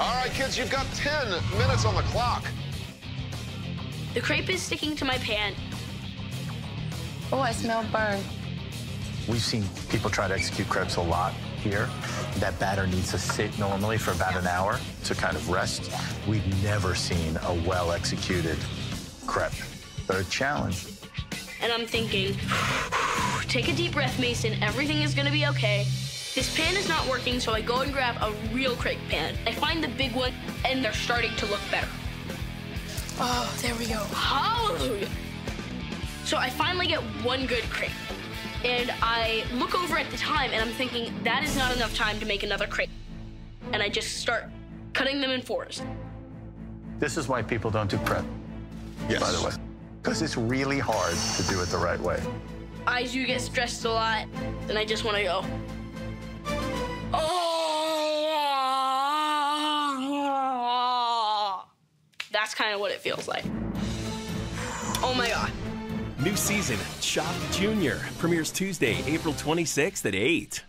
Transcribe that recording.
All right, kids, you've got 10 minutes on the clock. The crepe is sticking to my pan. Oh, I smell burn. We've seen people try to execute crepes a lot here. That batter needs to sit normally for about an hour to kind of rest. We've never seen a well-executed crepe. They're a challenge. And I'm thinking, take a deep breath, Mason. Everything is gonna be okay. This pan is not working, so I go and grab a real crepe pan. I find the big one, and they're starting to look better. Oh, there we go. Hallelujah. So I finally get one good crepe. And I look over at the time and I'm thinking, that is not enough time to make another crepe. And I just start cutting them in fours. This is why people don't do prep, Yes. by the way. Because it's really hard to do it the right way. I do get stressed a lot, and I just want to go. That's kind of what it feels like. Oh my god. New season, Chopped Junior, premieres Tuesday, April 26th at 8.